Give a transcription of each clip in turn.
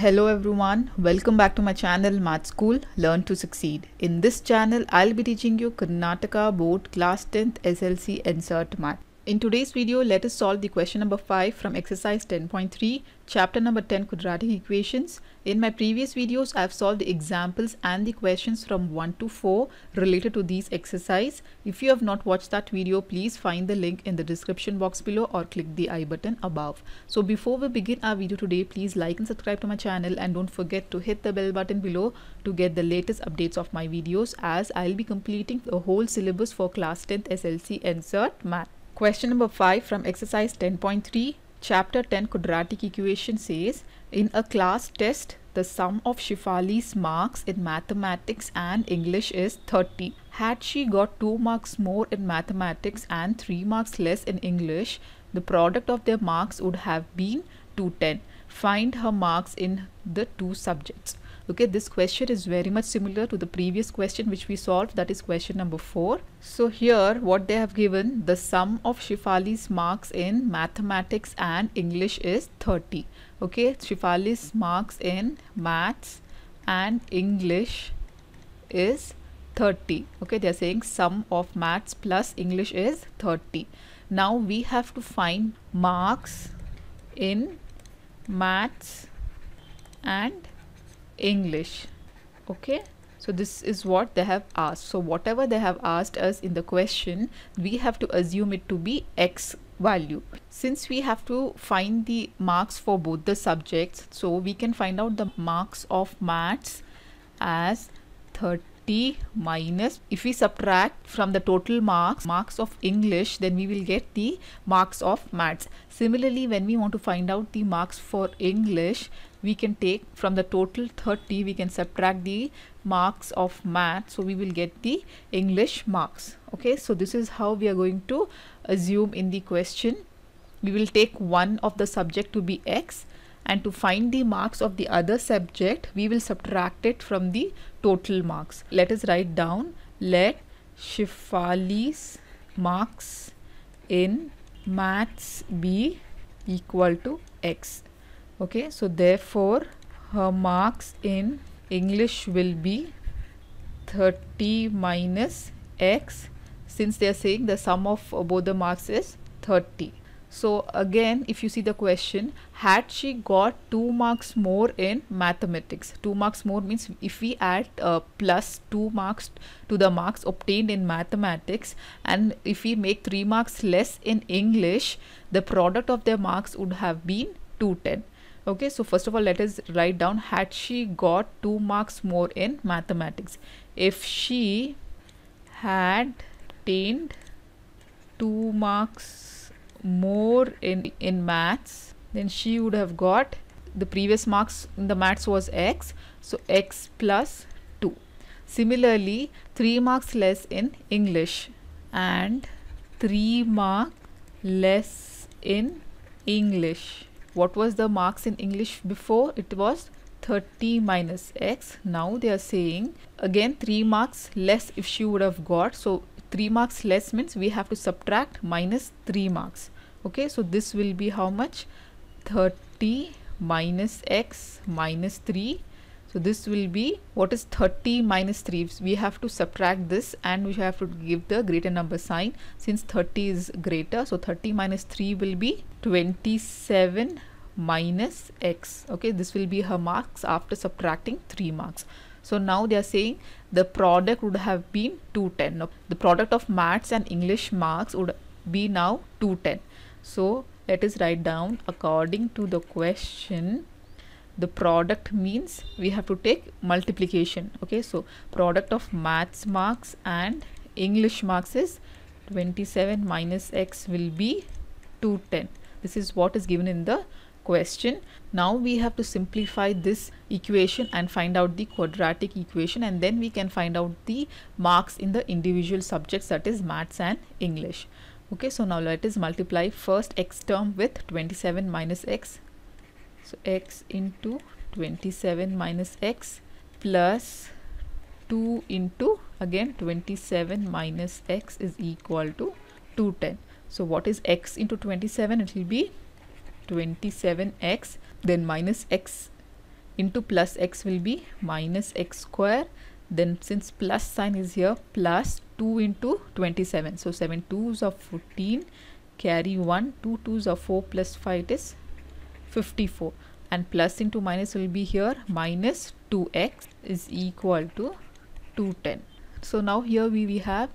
Hello everyone, welcome back to my channel Math School Learn to Succeed. In this channel, I'll be teaching you Karnataka Board Class 10th SLC NCERT Math. In today's video, let us solve the question number 5 from exercise 10.3, chapter number 10 quadratic equations. In my previous videos, I've solved the examples and the questions from 1 to 4 related to these exercise. If you have not watched that video, please find the link in the description box below or click the I button above. So before we begin our video today, please like and subscribe to my channel and don't forget to hit the bell button below to get the latest updates of my videos as I'll be completing the whole syllabus for class 10th SLC NCERT Math. Question number 5 from exercise 10.3 chapter 10 quadratic equation says in a class test the sum of Shefali's marks in mathematics and English is 30. Had she got 2 marks more in mathematics and 3 marks less in English, the product of their marks would have been 210. Find her marks in the two subjects okay this question is very much similar to the previous question which we solved that is question number 4 so here what they have given the sum of Shefali's marks in mathematics and English is 30 okay Shefali's marks in maths and English is 30 okay they are saying sum of maths plus English is 30 now we have to find marks in maths and English. Okay? So this is what they have asked. So whatever they have asked us in the question we have to assume it to be x value. Since we have to find the marks for both the subjects so we can find out the marks of maths as 30 minus. If we subtract from the total marks marks of English then we will get the marks of maths. Similarly when we want to find out the marks for English we can take from the total 30 we can subtract the marks of math. So we will get the English marks. Okay so this is how we are going to assume in the question. We will take one of the subject to be x and to find the marks of the other subject we will subtract it from the total marks. Let us write down let Shefali's marks in maths be equal to x okay so therefore her marks in English will be 30 minus x. Since they are saying the sum of both the marks is 30 so again if you see the question had she got two marks more in mathematics? Two marks more means if we add uh, plus two marks to the marks obtained in mathematics and if we make three marks less in english the product of their marks would have been 210 okay so first of all let us write down had she got two marks more in mathematics? If she had attained two marks more in in maths then she would have got the previous marks in the maths was x so x plus 2 similarly 3 marks less in english and 3 marks less in english what was the marks in English before? It was 30 minus x. Now they are saying again 3 marks less if she would have got. So 3 marks less means we have to subtract minus 3 marks. Okay so this will be how much? 30 minus x minus 3 so this will be what is 30 minus 3 we have to subtract this and we have to give the greater number sign since 30 is greater so 30 minus 3 will be 27 minus x. Okay this will be her marks after subtracting 3 marks. So now they are saying the product would have been 210 now, the product of maths and english marks would be now 210 so let us write down according to the question the product means we have to take multiplication okay? So product of maths marks and english marks is 27 minus x will be 210 this is what is given in the question. Now we have to simplify this equation and find out the quadratic equation and then we can find out the marks in the individual subjects that is maths and english. Okay so now let us multiply first x term with 27 minus x so x into 27 minus x plus 2 into again 27 minus x is equal to 210 so what is x into 27 it will be 27x then minus x into plus x will be minus x square. Then since plus sign is here plus 2 into 27 so 7 2s are 14 carry 1 2 2s are 4 plus 5 is 54 and plus into minus will be here minus 2x is equal to 210 so now here we, we have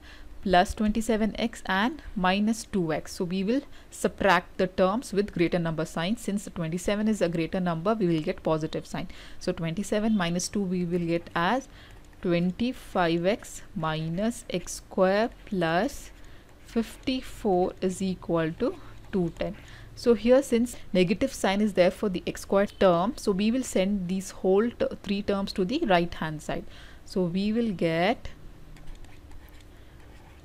plus 27x and minus 2x so we will subtract the terms with greater number sign since 27 is a greater number we will get positive sign. So 27 minus 2 we will get as 25x minus x square plus 54 is equal to 210 so here since negative sign is there for the x squared term so we will send these whole three terms to the right hand side. So we will get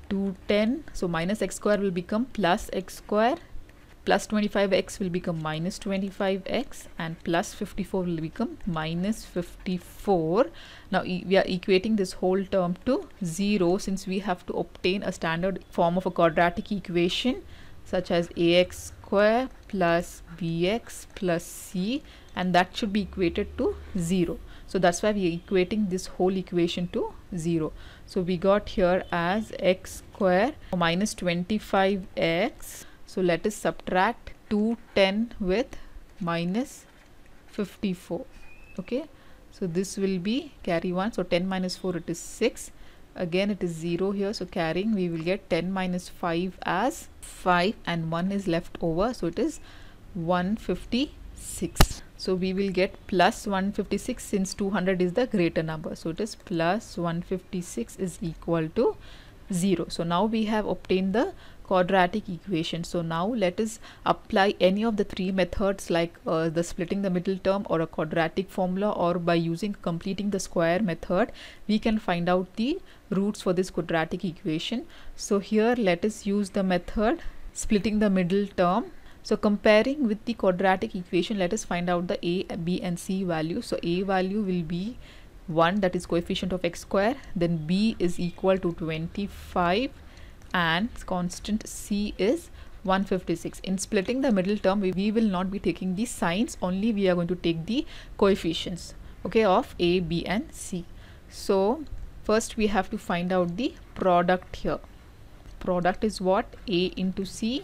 210 so minus x square will become plus x square plus 25x will become minus 25x and plus 54 will become minus 54 now e we are equating this whole term to 0 since we have to obtain a standard form of a quadratic equation such as ax square plus bx plus c and that should be equated to 0 so that's why we are equating this whole equation to 0 so we got here as x square minus 25x so let us subtract 210 with minus 54 okay? So this will be carry 1 so 10 minus 4 it is 6 again it is 0 here so carrying we will get 10 minus 5 as 5 and 1 is left over so it is 156 so we will get plus 156 since 200 is the greater number so it is plus 156 is equal to 0 so now we have obtained the quadratic equation. So now let us apply any of the three methods like uh, the splitting the middle term or a quadratic formula or by using completing the square method we can find out the roots for this quadratic equation. So here let us use the method splitting the middle term. So comparing with the quadratic equation let us find out the a b and c value. So a value will be 1 that is coefficient of x square. Then b is equal to 25 and constant c is 156 in splitting the middle term we, we will not be taking the signs. Only we are going to take the coefficients okay of a b and c. So first we have to find out the product here. Product is what? A into c.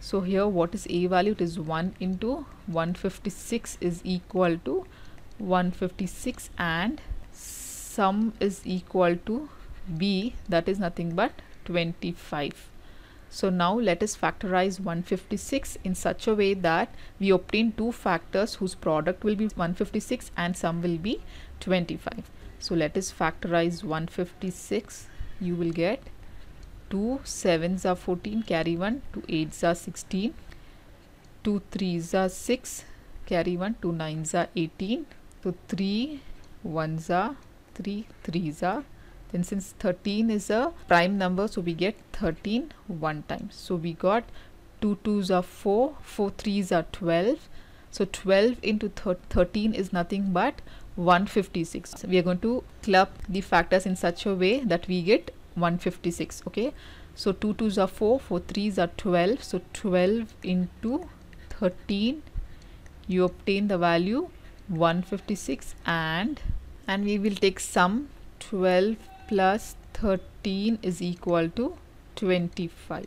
So here what is a value? It is 1 into 156 is equal to 156 and sum is equal to b. That is nothing but 25 so now let us factorize 156 in such a way that we obtain two factors whose product will be 156 and sum will be 25 so let us factorize 156 you will get 2 7s are 14 carry 1 2 8s are 16 2 3s are 6 carry 1 2 9s are 18 so 3 1s are 3 3s are then since 13 is a prime number so we get 13 one time. So we got 2 2s are 4 4 3s are 12 so 12 into 13 is nothing but 156 so we are going to club the factors in such a way that we get 156 okay? So 2 2s are 4 4 3s are 12 so 12 into 13 you obtain the value 156 and and we will take sum 12 plus 13 is equal to 25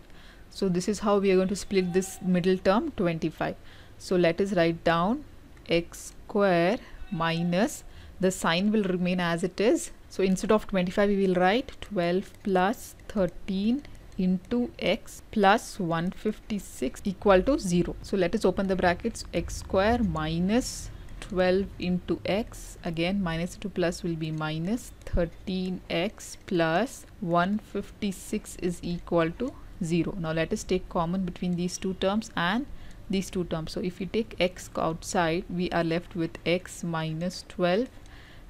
so this is how we are going to split this middle term 25 so let us write down x square minus the sign will remain as it is. So instead of 25 we will write 12 plus 13 into x plus 156 equal to 0 so let us open the brackets x square minus 12 into x again 2 plus will be minus 13x plus 156 is equal to 0 now let us take common between these two terms and these two terms. So if we take x outside we are left with x minus 12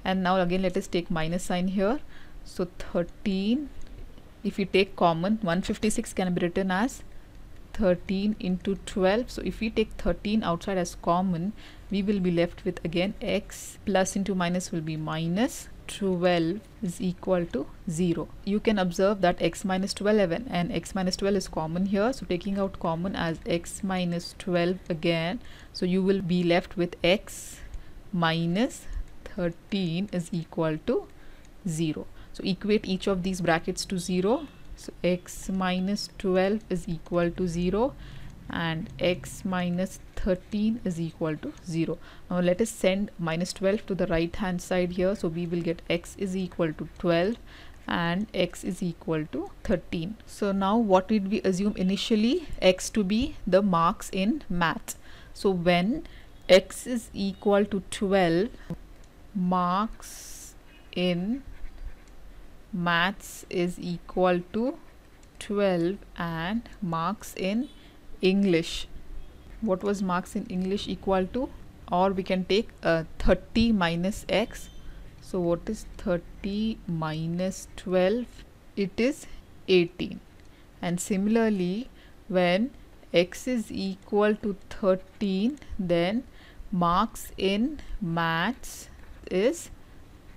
and now again let us take minus sign here. So 13 if we take common 156 can be written as 13 into 12 so if we take 13 outside as common we will be left with again x plus into minus will be minus 12 is equal to 0 you can observe that x minus 12 and x minus 12 is common here. So taking out common as x minus 12 again. So you will be left with x minus 13 is equal to 0 so equate each of these brackets to 0 so x minus 12 is equal to 0 and x minus 13 is equal to 0 now let us send minus 12 to the right hand side here. So we will get x is equal to 12 and x is equal to 13 so now what did we assume initially? X to be the marks in math so when x is equal to 12 marks in maths is equal to 12 and marks in English. What was marks in English equal to or we can take uh, 30 minus x. So what is 30 minus 12 it is 18 and similarly when x is equal to 13 then marks in maths is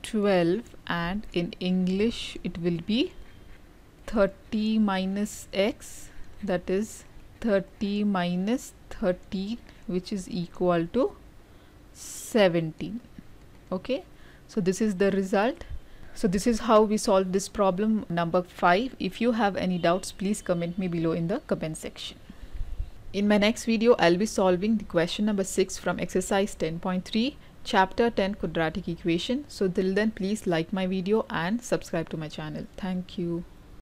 12 and in English it will be 30 minus x that is 30 minus 13 which is equal to 17 okay? So this is the result. So this is how we solve this problem. Number 5 if you have any doubts please comment me below in the comment section. In my next video I'll be solving the question number 6 from exercise 10.3 chapter 10 quadratic equation. So till then please like my video and subscribe to my channel. Thank you